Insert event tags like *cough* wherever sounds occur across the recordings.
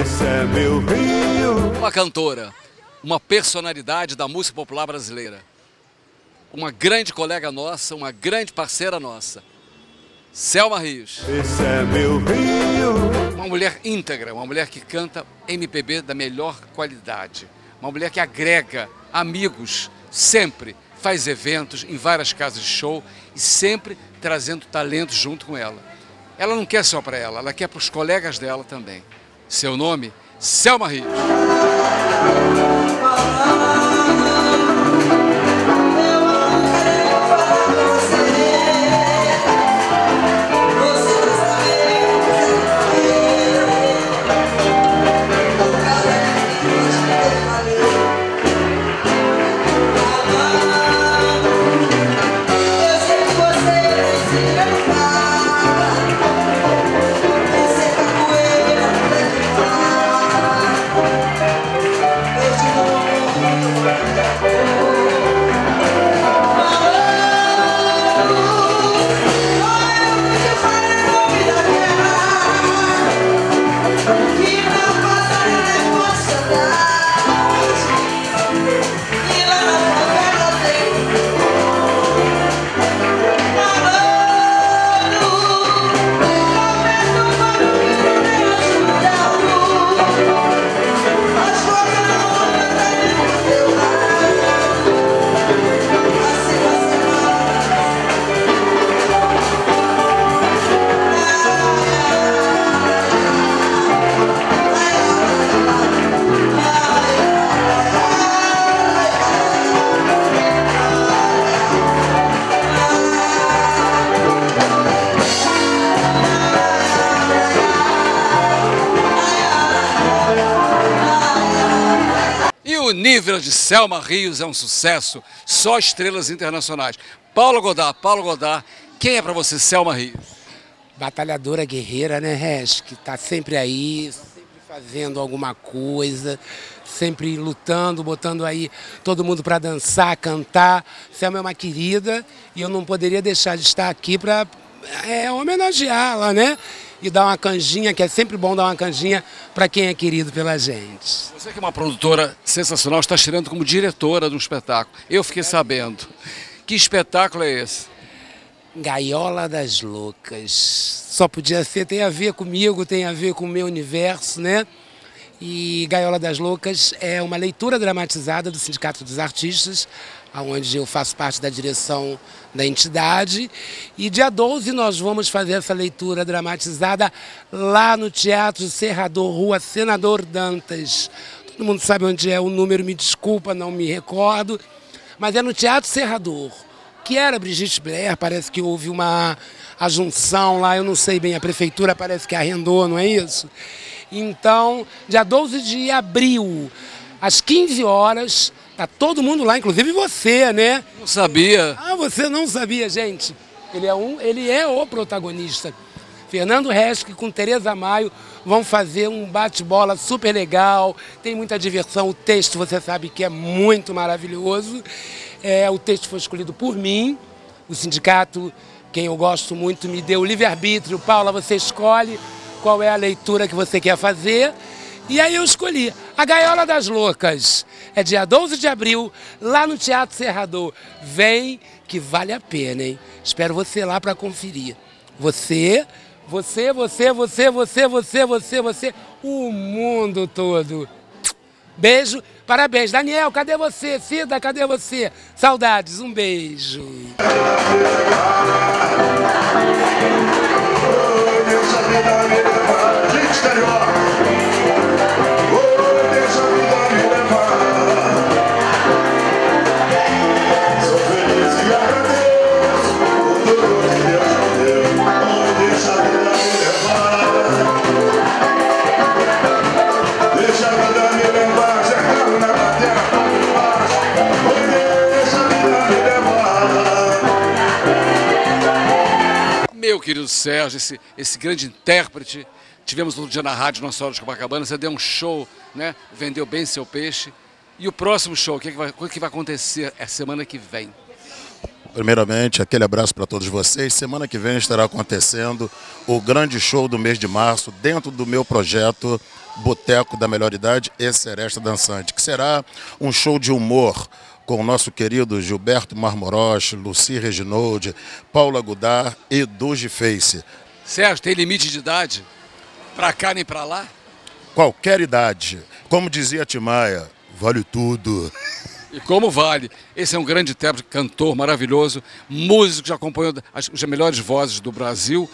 Esse é meu Rio. Uma cantora, uma personalidade da música popular brasileira. Uma grande colega nossa, uma grande parceira nossa. Selma Rios. Esse é meu Rio. Uma mulher íntegra, uma mulher que canta MPB da melhor qualidade. Uma mulher que agrega amigos sempre, faz eventos em várias casas de show e sempre trazendo talento junto com ela. Ela não quer só para ela, ela quer para os colegas dela também. Seu nome, Selma Rios. Nível de Selma Rios é um sucesso, só estrelas internacionais. Paulo Godard, Paulo Godard, quem é para você Selma Rios? batalhadora guerreira, né, Res? Que tá sempre aí, sempre fazendo alguma coisa, sempre lutando, botando aí todo mundo para dançar, cantar. Selma é uma querida e eu não poderia deixar de estar aqui para é, homenageá-la, né? E dar uma canjinha, que é sempre bom dar uma canjinha para quem é querido pela gente. Você que é uma produtora sensacional, está tirando como diretora de um espetáculo. Eu fiquei sabendo. Que espetáculo é esse? Gaiola das Loucas. Só podia ser, tem a ver comigo, tem a ver com o meu universo, né? E Gaiola das Loucas é uma leitura dramatizada do Sindicato dos Artistas, onde eu faço parte da direção da entidade. E dia 12 nós vamos fazer essa leitura dramatizada lá no Teatro Serrador, Rua Senador Dantas. Todo mundo sabe onde é o número, me desculpa, não me recordo. Mas é no Teatro Serrador que era Brigitte Blair, parece que houve uma a junção lá, eu não sei bem, a prefeitura parece que arrendou, não é isso? Então, dia 12 de abril, às 15 horas, tá todo mundo lá, inclusive você, né? Não sabia. Ah, você não sabia, gente. Ele é, um, ele é o protagonista. Fernando Resque com Tereza Maio vão fazer um bate-bola super legal, tem muita diversão, o texto você sabe que é muito maravilhoso. É, o texto foi escolhido por mim, o sindicato, quem eu gosto muito, me deu o livre-arbítrio. Paula, você escolhe qual é a leitura que você quer fazer. E aí eu escolhi A Gaiola das Loucas. É dia 12 de abril, lá no Teatro Serrador. Vem que vale a pena, hein? Espero você lá para conferir. Você, você, você, você, você, você, você, você, o mundo todo. Beijo, parabéns. Daniel, cadê você? Cida, cadê você? Saudades, um beijo. Oh, Meu querido Sérgio, esse, esse grande intérprete. Tivemos outro dia na rádio Nossa Hora de Copacabana, você deu um show, né? Vendeu bem seu peixe. E o próximo show, o que, é que, vai, o que vai acontecer a semana que vem? Primeiramente, aquele abraço para todos vocês. Semana que vem estará acontecendo o grande show do mês de março, dentro do meu projeto Boteco da Melhor Idade e Seresta Dançante, que será um show de humor com o nosso querido Gilberto Marmoroche, Luci Reginoldi, Paula Gudar e Duji Face. Sérgio, tem limite de idade? Pra cá nem pra lá? Qualquer idade. Como dizia Timaya, vale tudo. E como vale? Esse é um grande intérprete, cantor maravilhoso, músico que já acompanhou as, as melhores vozes do Brasil,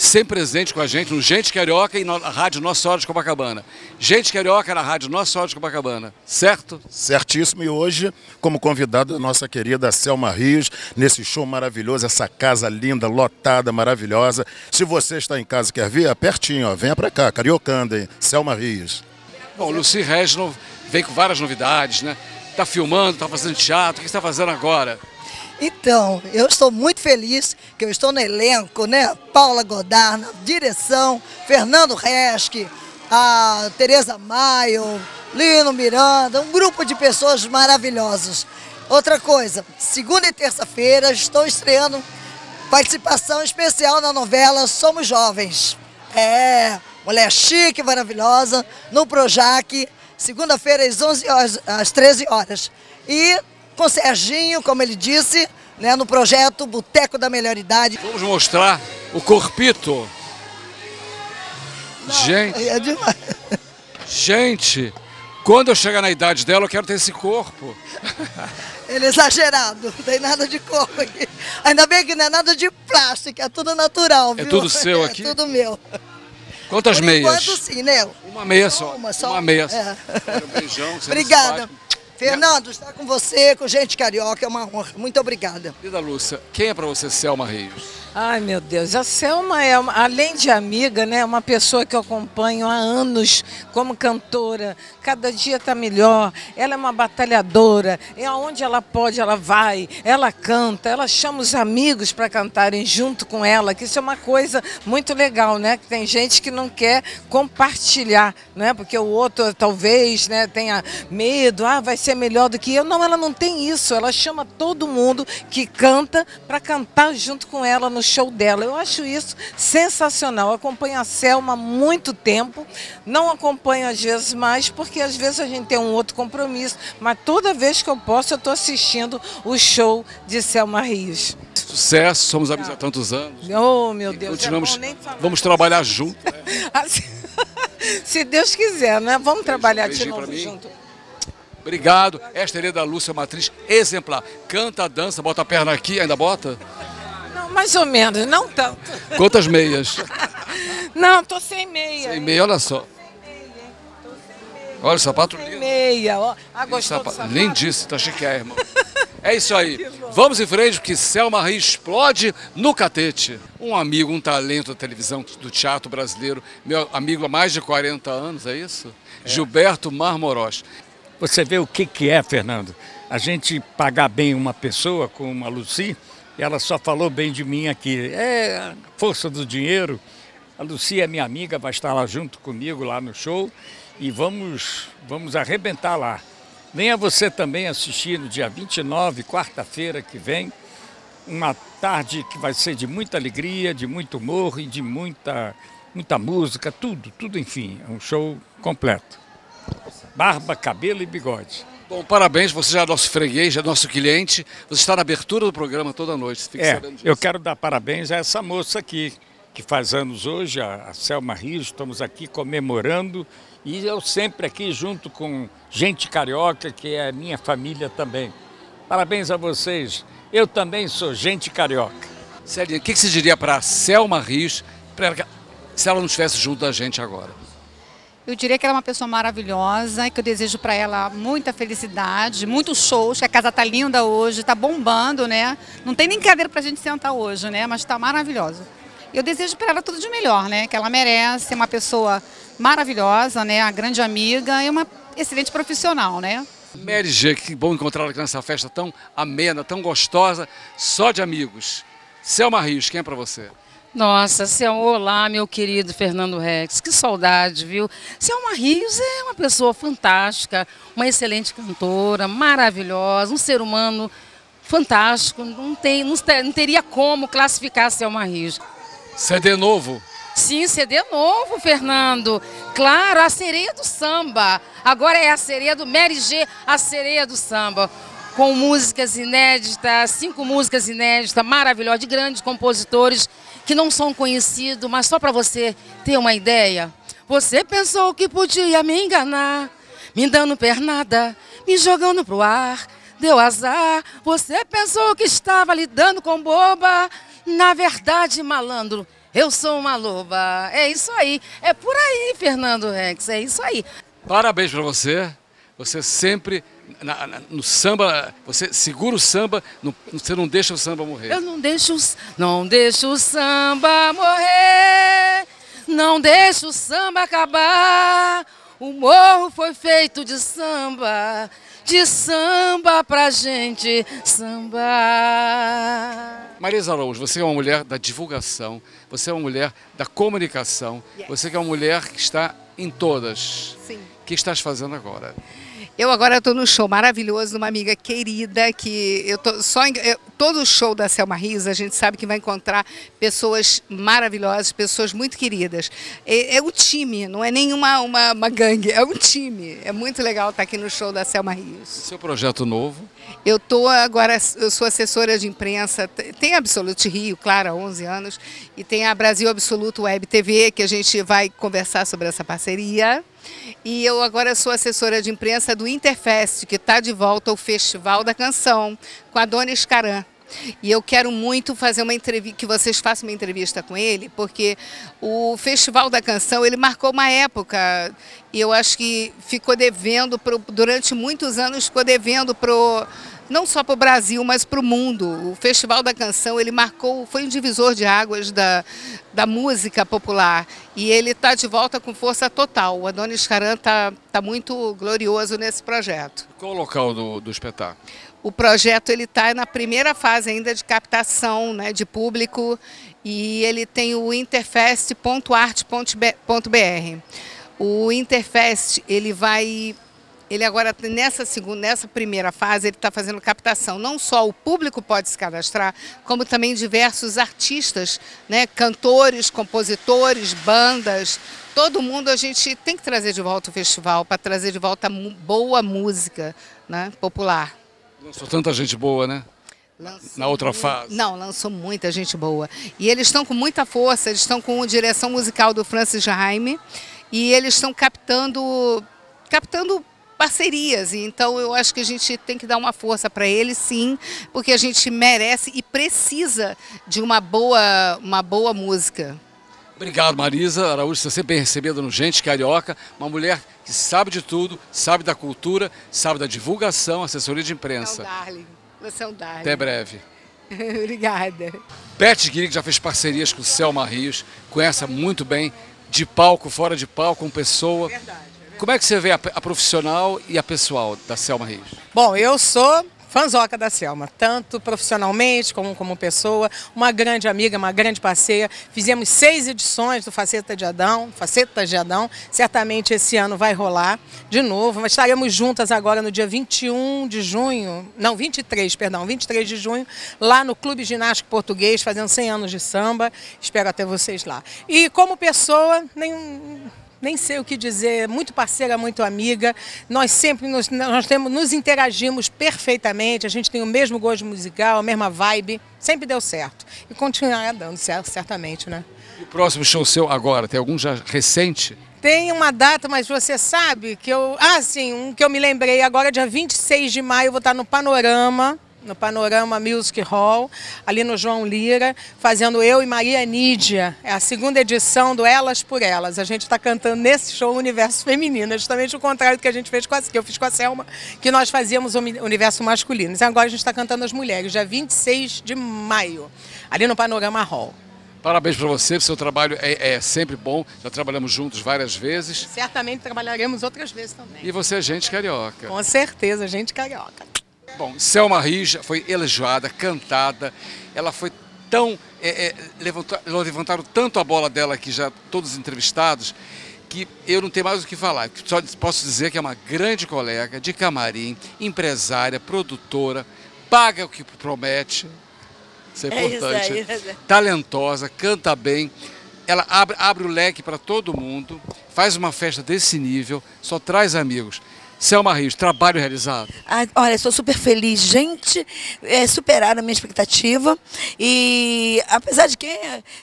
sempre presente com a gente no Gente Carioca e na Rádio Nossa Senhora de Copacabana. Gente Carioca na Rádio Nossa Senhora de Copacabana, certo? Certíssimo. E hoje, como convidada, a nossa querida Selma Rios, nesse show maravilhoso, essa casa linda, lotada, maravilhosa. Se você está em casa e quer ver, é pertinho, ó, venha para cá, Cariocanda, hein? Selma Rios. Bom, Luci Reginald vem com várias novidades, né? Tá filmando, tá fazendo teatro, o que você está fazendo agora? Então, eu estou muito feliz que eu estou no elenco, né? Paula Godard na direção, Fernando Resque, a Tereza Maio, Lino Miranda, um grupo de pessoas maravilhosas. Outra coisa, segunda e terça-feira estou estreando participação especial na novela Somos Jovens. É, mulher chique, maravilhosa, no Projac, segunda-feira às 11 horas, às 13 horas. E com Serginho, como ele disse, né, no projeto Boteco da Melhor Idade. Vamos mostrar o corpito. Gente, É demais. gente, quando eu chegar na idade dela, eu quero ter esse corpo. Ele é exagerado, não tem nada de corpo aqui. Ainda bem que não é nada de plástico, é tudo natural, viu? tudo seu aqui? É tudo meu. Quantas Por meias? enquanto sim, né? Uma meia só. Uma só? Uma meia. É. Um beijão. Obrigada. Fernando, estar com você, com gente carioca, é uma honra. Muito obrigada. Querida Lúcia, quem é pra você Selma Rios? Ai, meu Deus, a Selma é, uma- além de amiga, né, uma pessoa que eu acompanho há anos como cantora. Cada dia está melhor. Ela é uma batalhadora. E aonde ela pode, ela vai. Ela canta. Ela chama os amigos para cantarem junto com ela. Que isso é uma coisa muito legal, né? Que tem gente que não quer compartilhar, né? Porque o outro talvez, né, tenha medo. Ah, vai ser melhor do que eu. Não, ela não tem isso. Ela chama todo mundo que canta para cantar junto com ela no show dela. Eu acho isso sensacional. Eu acompanho a Selma há muito tempo. Não acompanho às vezes mais, porque às vezes a gente tem um outro compromisso. Mas toda vez que eu posso, eu estou assistindo o show de Selma Rios. Sucesso, somos amigos há tantos anos. Oh, meu Deus. Continuamos, é nem falar. vamos trabalhar junto. né? *laughs* Assim, *laughs* Se Deus quiser, né? Vamos trabalhar de novo junto. Obrigado. Esta é da Lúcia, uma atriz exemplar. Canta, dança, bota a perna aqui, ainda bota? Mais ou menos, não tanto. Quantas meias? Não, tô sem meia. Sem meia, olha só. Olha o sapato Sem lindo. meia, ó. Ah, gostou Sapa- do sapato? Lindíssimo, tá chiquérrimo. *laughs* É isso aí. Vamos em frente, porque Selma Rio explode no catete. Um amigo, um talento da televisão, do teatro brasileiro, meu amigo há mais de 40 anos, é isso? Gilberto Marmoroz. Você vê o que, que é, Fernando? A gente pagar bem uma pessoa, como a Luci, ela só falou bem de mim aqui. É força do dinheiro. A Luci é minha amiga, vai estar lá junto comigo lá no show e vamos, vamos arrebentar lá. Venha você também assistir no dia 29, quarta-feira que vem, uma tarde que vai ser de muita alegria, de muito humor e de muita, muita música, tudo, tudo enfim, é um show completo. Barba, cabelo e bigode. Bom, parabéns, você já é nosso freguês, já é nosso cliente. Você está na abertura do programa toda noite. Fique É, sabendo disso. eu quero dar parabéns a essa moça aqui, que faz anos hoje, a a Selma Rios, estamos aqui comemorando e eu sempre aqui junto com gente carioca, que é minha família também. Parabéns a vocês. Eu também sou gente carioca. Celinha, o que, que você diria para Selma Rios pra se ela não estivesse junto da gente agora? Eu diria que ela é uma pessoa maravilhosa que eu desejo para ela muita felicidade, muitos shows, que a casa tá linda hoje, tá bombando, né? Não tem nem cadeira pra gente sentar hoje, né? Mas tá maravilhosa. Eu desejo para ela tudo de melhor, né? Que ela merece, é uma pessoa maravilhosa, né? Uma grande amiga e uma excelente profissional, né? Mary G, que bom encontrá-la aqui nessa festa tão amena, tão gostosa, só de amigos. Selma Rios, quem é para você? Nossa, Selma, olá, meu querido Fernando Rex, que saudade, viu? Selma Rios é uma pessoa fantástica, uma excelente cantora, maravilhosa, um ser humano fantástico. Não, tem, não, não teria como classificar Selma Rios. CD novo? Sim, CD novo, Fernando. Claro, a sereia do samba. Agora é a sereia do Mary G, a sereia do samba. Com músicas inéditas, cinco músicas inéditas, maravilhosas, de grandes compositores que não são conhecidos, mas só para você ter uma ideia. Você pensou que podia me enganar, me dando pernada, me jogando pro ar. Deu azar, você pensou que estava lidando com boba. Na verdade, malandro, eu sou uma loba. É isso aí. É por aí, Fernando Rex. É isso aí. Parabéns para você. Você sempre na, na, no samba, você segura o samba, no, você não deixa o samba morrer. Eu não deixo, não deixo o samba morrer. Não deixo o samba acabar. O morro foi feito de samba, de samba pra gente sambar. Marisa Araújo, você é uma mulher da divulgação, você é uma mulher da comunicação, yes. você é uma mulher que está em todas. Sim. O que estás fazendo agora? Eu agora estou no show maravilhoso de uma amiga querida que eu tô só em, eu, todo show da Selma Rios a gente sabe que vai encontrar pessoas maravilhosas, pessoas muito queridas. É, é um time, não é nenhuma uma, uma gangue, é um time. É muito legal estar aqui no show da Selma Rios. Seu projeto novo? Eu tô agora, eu sou assessora de imprensa, tem a Absolute Rio, claro, há 11 anos, e tem a Brasil Absoluto Web TV, que a gente vai conversar sobre essa parceria. E eu agora sou assessora de imprensa do Interfest, que está de volta ao Festival da Canção, com a Dona Escaran. E eu quero muito fazer uma entrevista, que vocês façam uma entrevista com ele, porque o Festival da Canção, ele marcou uma época, e eu acho que ficou devendo, pro, durante muitos anos, ficou devendo para não só para o Brasil, mas para o mundo. O Festival da Canção, ele marcou, foi um divisor de águas da, da música popular. E ele está de volta com força total. O Adonis Caran está tá muito glorioso nesse projeto. Qual o local do, do espetáculo? O projeto ele está na primeira fase ainda de captação né, de público e ele tem o interfest.art.br. O Interfest ele vai ele agora, nessa segunda, nessa primeira fase, ele está fazendo captação. Não só o público pode se cadastrar, como também diversos artistas, né? cantores, compositores, bandas. Todo mundo a gente tem que trazer de volta o festival para trazer de volta boa música né? popular. Lançou tanta gente boa, né? Lançou Na outra fase. Não, lançou muita gente boa. E eles estão com muita força, eles estão com a direção musical do Francis Jaime e eles estão captando captando parcerias. Então eu acho que a gente tem que dar uma força para ele, sim, porque a gente merece e precisa de uma boa, uma boa música. Obrigado, Marisa Araújo, você sempre bem recebida no Gente Carioca, uma mulher que sabe de tudo, sabe da cultura, sabe da divulgação, assessoria de imprensa. Você é um darling. Você é um darling. Até breve. *laughs* Obrigada. Guiri, que já fez parcerias com o Selma Rios, conhece muito bem, de palco, fora de palco, com pessoa. Verdade. Como é que você vê a, a profissional e a pessoal da Selma Rios? Bom, eu sou fanzoca da Selma, tanto profissionalmente como como pessoa, uma grande amiga, uma grande parceira. Fizemos seis edições do Faceta de Adão, Faceta de Adão. Certamente esse ano vai rolar de novo. Mas estaremos juntas agora no dia 21 de junho, não, 23, perdão, 23 de junho, lá no Clube Ginástico Português, fazendo 100 anos de samba. Espero até vocês lá. E como pessoa, nem nem sei o que dizer, muito parceira, muito amiga. Nós sempre nos, nós temos, nos interagimos perfeitamente, a gente tem o mesmo gosto musical, a mesma vibe, sempre deu certo. E continuará dando certo, certamente, né? E o próximo show seu agora, tem algum já recente? Tem uma data, mas você sabe que eu. Ah, sim, um que eu me lembrei agora, dia 26 de maio, eu vou estar no Panorama no Panorama Music Hall, ali no João Lira, fazendo eu e Maria Nídia. É a segunda edição do Elas por Elas. A gente está cantando nesse show o universo feminino, justamente o contrário do que a gente fez com a, que eu fiz com a Selma, que nós fazíamos o universo masculino. E agora a gente está cantando as mulheres, dia 26 de maio, ali no Panorama Hall. Parabéns para você, seu trabalho é, é, sempre bom. Já trabalhamos juntos várias vezes. Certamente trabalharemos outras vezes também. E você é gente carioca. Com certeza, gente carioca. Bom, Selma Rija foi elogiada, cantada, ela foi tão. É, é, levantar, levantaram tanto a bola dela aqui, já todos entrevistados, que eu não tenho mais o que falar. Só posso dizer que é uma grande colega de camarim, empresária, produtora, paga o que promete. Isso é É isso importante. aí, é. Talentosa, canta bem. Ela abre, abre o leque para todo mundo, faz uma festa desse nível, só traz amigos. Selma Rios, trabalho realizado. Ah, olha, estou super feliz. Gente, é, superaram a minha expectativa. E apesar de que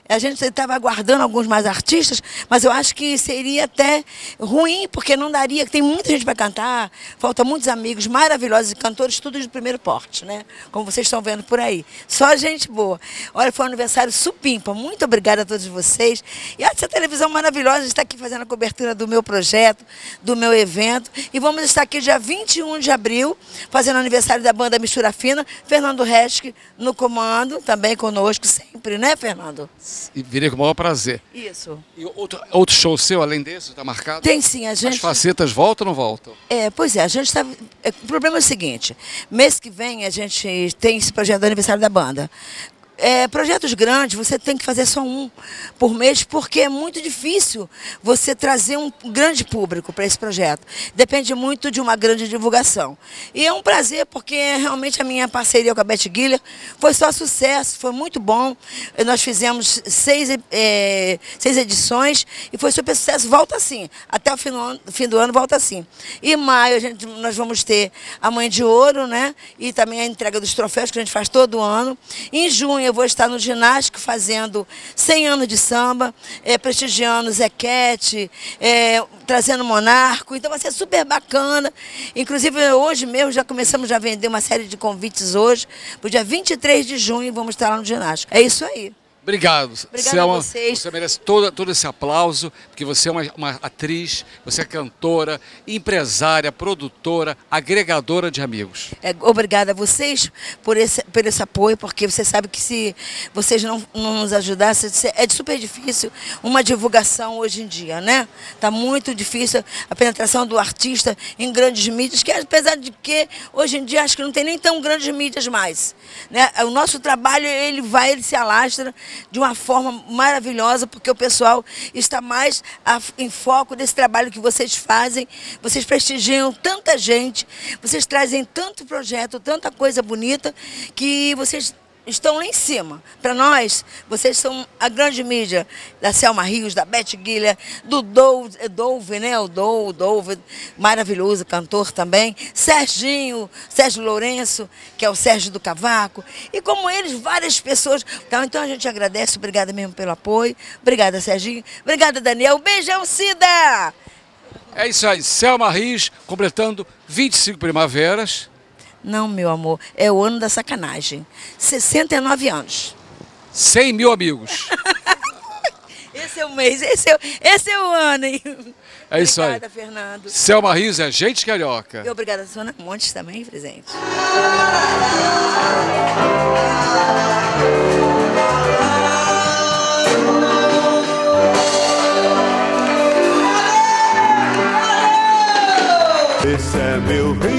a gente estava aguardando alguns mais artistas, mas eu acho que seria até ruim, porque não daria, tem muita gente para cantar, falta muitos amigos maravilhosos e cantores, tudo de primeiro porte, né? Como vocês estão vendo por aí. Só gente boa. Olha, foi um aniversário supimpa. Muito obrigada a todos vocês. E essa televisão maravilhosa está aqui fazendo a cobertura do meu projeto, do meu evento. E vamos estar aqui dia 21 de abril, fazendo aniversário da banda Mistura Fina. Fernando Resque no comando, também conosco sempre, né, Fernando? E virei com o maior prazer. Isso. E outro, outro show seu, além desse, está marcado? Tem sim, a gente. As facetas voltam ou não voltam? É, pois é, a gente está. o problema é o seguinte: mês que vem a gente tem esse projeto do aniversário da banda. É, projetos grandes, você tem que fazer só um por mês, porque é muito difícil você trazer um grande público para esse projeto. Depende muito de uma grande divulgação. E é um prazer, porque realmente a minha parceria com a Beth Guilher foi só sucesso, foi muito bom. Nós fizemos seis, é, seis edições e foi super sucesso. Volta assim, até o fim do ano, fim do ano volta assim. Em maio gente, nós vamos ter a Mãe de Ouro, né? E também a entrega dos troféus que a gente faz todo ano. Em junho eu vou estar no ginástico fazendo 100 anos de samba, é, prestigiando Zequete, é, trazendo Monarco. Então vai ser super bacana. Inclusive hoje mesmo já começamos a vender uma série de convites hoje. Para o dia 23 de junho vamos estar lá no ginástico. É isso aí. Obrigado. Obrigada Selma, a vocês. Você merece todo, todo esse aplauso, porque você é uma, uma atriz, você é cantora, empresária, produtora, agregadora de amigos. É, obrigada a vocês por esse, por esse apoio, porque você sabe que se vocês não, não nos ajudassem, se- é super difícil uma divulgação hoje em dia, né? Está muito difícil a penetração do artista em grandes mídias, que apesar de que hoje em dia acho que não tem nem tão grandes mídias mais. Né? O nosso trabalho, ele vai, ele se alastra de uma forma maravilhosa, porque o pessoal está mais a- em foco desse trabalho que vocês fazem. Vocês prestigiam tanta gente, vocês trazem tanto projeto, tanta coisa bonita, que vocês estão lá em cima. Para nós, vocês são a grande mídia da Selma Rios, da Beth Guilher, do Dou- Dove, né? O Dou, o Dove, maravilhoso cantor também. Serginho, Sérgio Lourenço, que é o Sérgio do Cavaco. E como eles, várias pessoas. Então, então a gente agradece, obrigada mesmo pelo apoio. Obrigada, Serginho. Obrigada, Daniel. Beijão, Cida! É isso aí, Selma Rios, completando 25 primaveras. Não, meu amor, é o ano da sacanagem. 69 anos. 100 mil amigos. *laughs* Esse é o mês, esse é, o- esse é o ano, hein? É isso aí. Obrigada, Fernando. Selma Rios é gente carioca. E obrigada, Sônia Montes, também presente. Esse é meu rio.